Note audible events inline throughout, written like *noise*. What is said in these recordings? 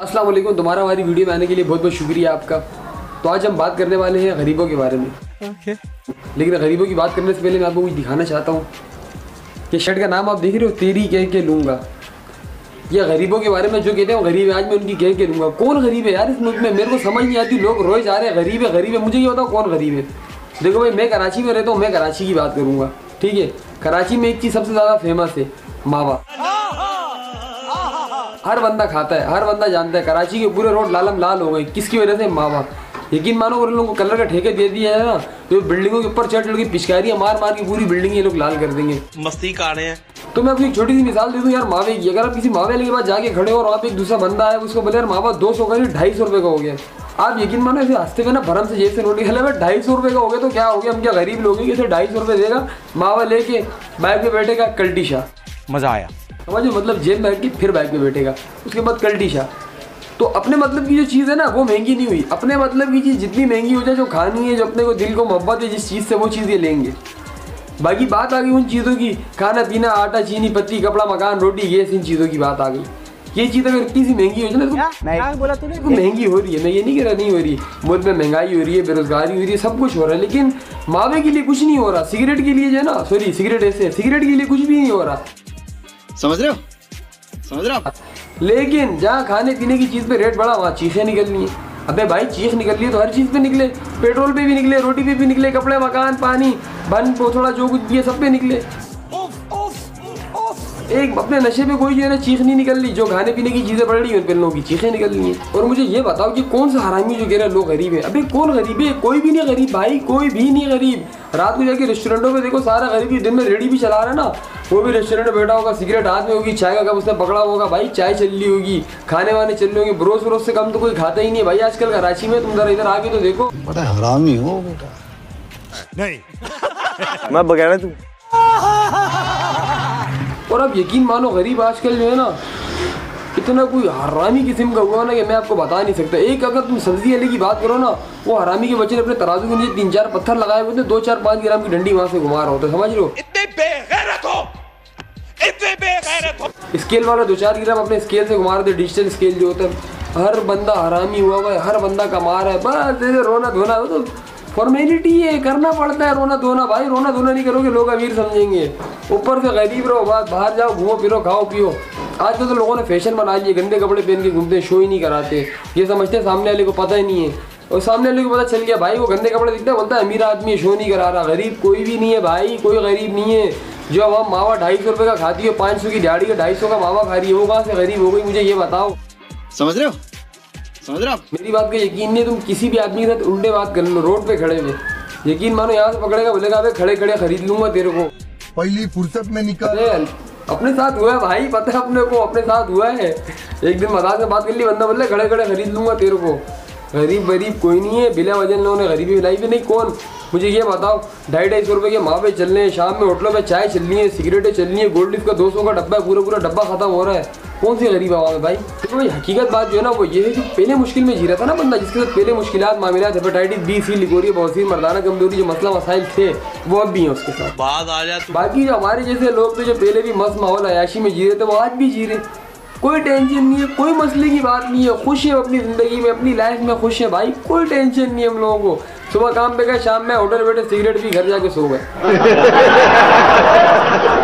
अस्सलाम वालेकुम तुम्हारा हमारी वीडियो में आने के लिए बहुत बहुत शुक्रिया आपका। तो आज हम बात करने वाले हैं गरीबों के बारे में। okay. लेकिन गरीबों की बात करने से पहले मैं आपको कुछ दिखाना चाहता हूँ कि शर्ट का नाम आप देख रहे हो तेरी कह के लूँगा। ये गरीबों के बारे में जो कहते हैं गरीब है आज मैं उनकी कह के लूँगा। कौन गरीब है यार इस मुल्क में? मेरे को समझ नहीं आती लोग रोज आ रहे हैं गरीब है गरीब है। मुझे ये बताओ कौन गरीब है? देखो भाई मैं कराची में रहता हूँ मैं कराची की बात करूँगा। ठीक है? कराची में एक चीज़ सबसे ज़्यादा फ़ेमस है मावा। हर बंदा खाता है हर बंदा जानता है। कराची के पूरे रोड लालम लाल हो गए। किसकी वजह से? मावा यकीन मानो अगर लोगों को कलर का ठेके दे दिया है ना तो बिल्डिंगों के ऊपर चढ़ के पिचकारियाँ मार मार के पूरी बिल्डिंग ये लोग लाल कर देंगे। मस्ती का रहे हैं। तो मैं आपको एक छोटी सी मिसाल दे दूँ यार मावे की। अगर आप किसी मावे के पास जाके खड़े हो और वहाँ पे एक दूसरा बंदा है उसको बोले यार मावा दो सौ का ढाई सौ रुपये का हो गया। आप यकीन मानो ऐसे हँसते हुए ना भरम से जेब से नोट निकाले भाई ढाई सौ रुपये का हो गया तो क्या हो गया? हम क्या गरीब लोग हैं इसे ढाई सौ रुपये देगा? मावा लेके बाइक पे बैठेगा कल्टी शाह मज़ा आया। समझो मतलब जेब बैठ के फिर बाइक पे बैठेगा। उसके बाद कल्टी शाह तो अपने मतलब की जो चीज़ है ना वो महँगी नहीं हुई। अपने मतलब की चीज़ जितनी महँगी हो जाए जो खानी है जो अपने को दिल को मोहब्बत है जिस चीज़ से वो चीज़ ये लेंगे। बाकी बात आ गई उन चीज़ों की। खाना पीना आटा चीनी पत्ती कपड़ा मकान रोटी ये इन चीज़ों की बात आ गई। ये चीज़ अगर इतनी सी महँगी हो जाए ना तो बोला तूने? महँगी हो रही है। मैं ये नहीं कह रहा नहीं हो रही। मुल्क में महँगाई हो रही है बेरोजगारी हो रही है सब कुछ हो रहा है। लेकिन मावे के लिए कुछ नहीं हो रहा। सिगरेट के लिए जो है ना सॉरी सिगरेट ऐसे सिगरेट के लिए कुछ भी नहीं हो रहा। समझ रहे हो? समझ रहे हो लेकिन जहाँ खाने पीने की चीज़ पे रेट बढ़ा, वहाँ चीखें निकलनी है। अबे भाई, चीख निकल रही है तो हर चीज़ पे निकले। पेट्रोल पे भी निकले, रोटी पे भी निकले, कपड़े, मकान, पानी, बन थोड़ा जो कुछ भी है, सब पे निकले। एक अपने नशे पे कोई जो है ना चीख नहीं निकल रही जो खाने पीने की चीज़ें बढ़ रही हैं उन पे लोगों की चीखें निकल रही हैं। और मुझे ये बताओ कि कौन सा हरामी जो कह रहा है, लोग गरीब है? अबे कौन गरीब है? कोई भी नहीं गरीब, भाई, कोई भी नहीं गरीब। रात को जाके रेस्टोरेंटों में देखो सारा गरीब ही दिन में रेडी भी चला रहा है ना वो भी रेस्टोरेंट में बैठा होगा सिगरेट हाथ में होगी चाय का कप उसने पकड़ा होगा भाई चाय चल रही होगी खाने वाने चल रहे होंगे ब्रोस व्रोस से कम तो कोई खाता ही नहीं है भाई आजकल कराची में तुम जरा इधर आके तो देखो। बड़ा हरामी हो बेटा। नहीं। *laughs* मैं बगैर तू। और अब यकीन मानो गरीब आजकल जो है ना इतना कोई हरामी किस्म का हुआ ना कि मैं आपको बता नहीं सकता। एक अगर तुम सब्ज़ी वाले की बात करो ना वो हरामी के बच्चे ने अपने तराजू के नीचे तीन चार पत्थर लगाए हुए थे दो चार पाँच ग्राम की डंडी वहाँ से घुमा रहा होता समझ हो? इतने बेगैरत हो! इतने बेगैरत हो! स्केल वाला दो चार ग्राम अपने स्केल से घुमा रहे थे डिजिटल स्केल जो होता है। हर बंदा हरामी हुआ हुआ है हर बंदा कमा रहा है बस रोना धोना तो फॉर्मेलिटी है करना पड़ता है, रोना धोना। भाई, रोना धोना नहीं करोगे, लोग अमीर समझेंगे। ऊपर से गरीब रहो बात बाहर जाओ, घूमो, फिरो, खाओ, पियो। आजकल तो लोगों ने फ़ैशन बना लिए, गंदे कपड़े पहन के घूमते शो ही नहीं कराते। ये समझते सामने वाले को पता ही नहीं है। और सामने वाले को पता चल गया, भाई, वो गंदे कपड़े दिखते हैं, बोलता है, अमीर आदमी है शो नहीं करा रहा। गरीब कोई भी नहीं है, भाई, कोई गरीब नहीं है। जो अब हम मावा ढाई सौ रुपये का खाती है, पाँच सौ की दिहाड़ी का ढाई सौ का मावा खा रही है, वो कहाँ से गरीब हो गई, मुझे ये बताओ। समझ रहे हो? समझ रहे हो आप? मेरी बात का यकीन नहीं तुम किसी भी आदमी के साथ उल्टे बात कर लो रोड पे खड़े हुए। यकीन मानो यहाँ से पकड़ेगा बोलेगा अबे खड़े खड़े खरीद लूँगा तेरे को। पहली फुर्सत में निकल। अपने साथ हुआ है भाई पता है अपने को अपने साथ हुआ है। एक दिन मज़ाक में बात कर ली बंदा बोले खड़े खड़े खरीद लूँगा तेरे को। गरीब गरीब कोई नहीं है बिना वज़न लोगों ने गरीबी हिलाई भी नहीं कौन? मुझे ये बताओ ढाई ढाई सौ रुपये के मावे चल रहे हैं शाम में होटलों में चाय चल रही है सिगरेटें चल रही है गोल्ड लिफ का दो सौ का डब्बा है पूरा पूरा डब्बा खत्म हो रहा है। कौन सी गरीब आवाम है भाई? तो भाई हकीकत बात जो है ना वो ये है कि पहले मुश्किल में जी रहा था ना बंदा जिसके साथ पहले मुश्किल मामला हेपेटाइटिस बी सी लिकोरी बवासीर मरदाना कमज़ोरी जो मसला मसाइल थे वो अब भी हैं उसके साथ। बाद आ जा तू। बाकी जो हमारे जैसे लोग थे जो पहले भी मस्त माहौल अयाशी में जी रहे थे वो आज भी जी रहे कोई टेंशन नहीं है कोई मसले की बात नहीं है खुश है अपनी ज़िंदगी में अपनी लाइफ में खुश है भाई कोई टेंशन नहीं है हम लोगों को। सुबह काम पे गए शाम में होटल बैठे सिगरेट भी घर जाके सो गए। *laughs*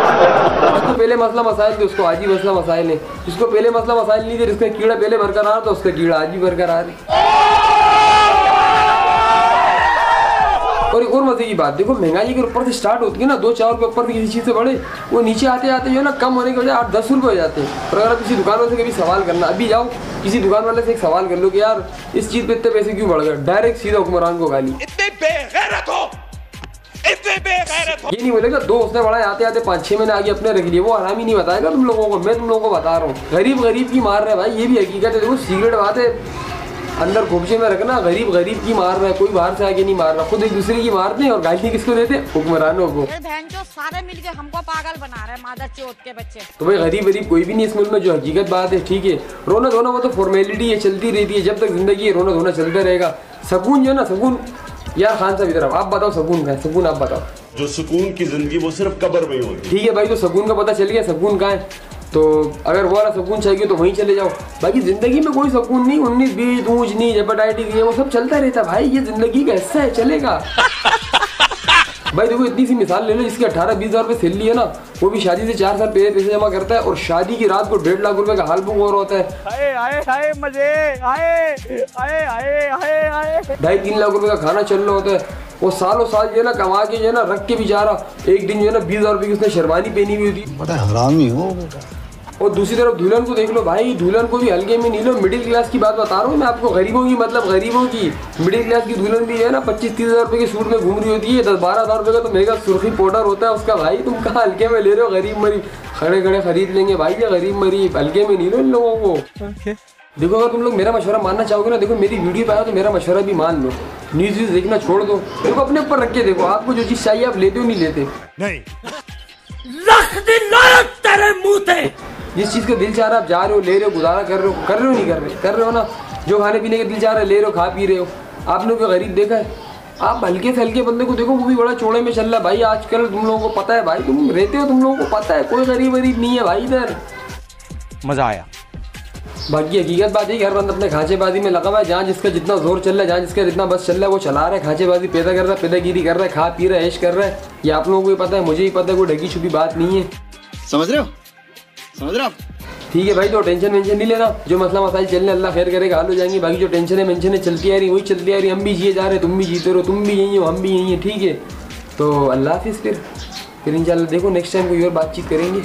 जिसको पहले मसला मसाइल थे, उसको आज ही मसला मसाइल है। जिसको पहले मसला मसाइल नहीं थे, जिसका कीड़ा पहले बरकरार था, उसका कीड़ा आज भी बरकरार है और एक और मज़े की बात, देखो महँगाई के ऊपर से स्टार्ट होती है ना दो चार रुपये ऊपर किसी चीज़ से बढ़े, वो नीचे आते आते जो है ना, कम होने के वजह आठ दस रुपये हो जाते हैं। और अगर आप किसी दुकान वाले से कभी सवाल करना, अभी जाओ, किसी दुकान वाले से एक सवाल कर लो कि यार, इस चीज़ पे इतने पैसे क्यों बढ़ गए? डायरेक्ट सीधा हुक्मरान को गाली। इतने बेगैरत हो! ये नहीं बोलेगा दो उसने बढ़ाए आते आते पाँच छह महीने आगे अपने रख लिए वो आराम ही नहीं बताएगा तुम लोगों को मैं तुम लोगों को बता रहा हूँ। गरीब गरीब की मार रहा है भाई ये भी हकीकत है देखो सिगरेट बात है अंदर खोपचे में रखना गरीब गरीब की मार रहा है कोई बाहर से आगे नहीं मार रहा खुद एक दूसरे की मारते हैं और गाली किसको देते हुक्मरानों को। बहन जो सारे मिलके हमको पागल बना रहे हैं मादर चौथ के बच्चे। तो भाई गरीब गरीब कोई भी नहीं इस मुल्क में जो हकीकत बात है ठीक है। रोना धोना वो तो फॉर्मेलिटी है चलती रहती है जब तक ज़िंदगी है रोना धोना चलता रहेगा। सकून जो है ना सकून। यार खान साहब इधर आओ, आप बताओ सुकून का है सुकून आप बताओ। जो सुकून की ज़िंदगी वो सिर्फ़ कबर में ही होती है। ठीक है भाई तो सुकून का पता चल गया सुकून कहाँ है? तो अगर वो वाला सुकून चाहिए तो वहीं चले जाओ। बाकी ज़िंदगी में कोई सुकून नहीं उन्नीस बीस ऊंच नीच हेपेटाइटिस ये वो सब चलता रहता भाई। ये ज़िंदगी का हिस्सा है? चलेगा। भाई देखो इतनी सी मिसाल ले लो जिसके अठारह बीस हज़ार रुपये सैलरी है ना वो भी शादी से चार साल पहले पैसे जमा करता है और शादी की रात को डेढ़ लाख रुपए का हाल बुक और होता है। आए आए आए मज़े आए आए आए आए आए। ढाई तीन लाख रुपए का खाना चल रहा होता है। वो सालों साल जो है ना कमा के जो है ना रख के भी जा रहा। एक दिन जो है ना बीस हज़ार रुपये की उसने शेरवानी पहनी हुई थी। बड़ा हरामी हो। बेटा और दूसरी तरफ़ दुल्हन को देख लो भाई दुल्हन को भी हल्के में नहीं लो मिडिल क्लास की बात बता रहा हूँ मैं आपको। गरीबों की मतलब गरीबों की मिडिल क्लास की दुल्हन भी है ना पच्चीस तीस हज़ार रुपए के सूट में घूम रही होती है दस बारह हज़ार रुपए का तो मेगा सुर्खी पाउडर होता है उसका भाई। तुम कहाँ हल्के में ले रहे हो गरीब मरीब खड़े खड़े खरीद लेंगे भाई ये गरीब मरीब हल्के में नहीं लो इन लोगों को। देखो अगर तुम लोग मेरा मशवरा मानना चाहोगे ना देखो मेरी वीडियो पे आया तो मेरा मशवरा भी मान लो। न्यूज़ व्यूज़ देखना छोड़ दो। देखो अपने ऊपर रख के देखो आपको जो चीज़ चाहिए आप लेते हो नहीं लेते। नहीं। जिस चीज़ का दिल चाह रहा है आप जा रहे हो ले रहे हो गुजारा कर रहे हो कर रहे हो नहीं कर रहे कर रहे हो ना। जो खाने पीने का दिल चाह रहा है ले रहे हो खा पी रहे हो। आपने कोई गरीब देखा है? आप हल्के से हल्के बंदे को देखो वो भी बड़ा चौड़े में चल रहा है। भाई आजकल तुम लोगों को पता है भाई तुम रहते हो तुम लोगों को पता है। कोई गरीब वरीब नहीं है भाई इधर। मज़ा आया। बाकी हकीकत बात है कि हर बंदा अपने खांचेबाजी में लगा हुआ है। जहाँ जिसका जितना ज़ोर चल रहा है जहाँ जिसका जितना बस चल रहा है वो चला रहा है खांचेबाजी पैदा कर रहा है पैदागिरी कर रहा है खा पी रहा है ऐश कर रहा है। ये आप लोगों को भी पता है मुझे ही पता है कोई ढकी छुपी बात नहीं है। समझ रहे हो? समझ रहा ठीक है भाई तो टेंशन वेंशन नहीं लेना। जो मसला मसाइल चलने, अल्लाह खैर करेगा हाल हो जाएँगे। बाकी जो टेंशन है मेंशन है, चलती आ रही, वही चलती आ रही। हम भी जिए जा रहे तुम भी जीते रहो, तुम भी यही हो, हम भी यहीं हैं, ठीक है? तो अल्लाह हाफिज़ फिर। फिर इंशाल्लाह देखो नेक्स्ट टाइम कोई और बातचीत करेंगे।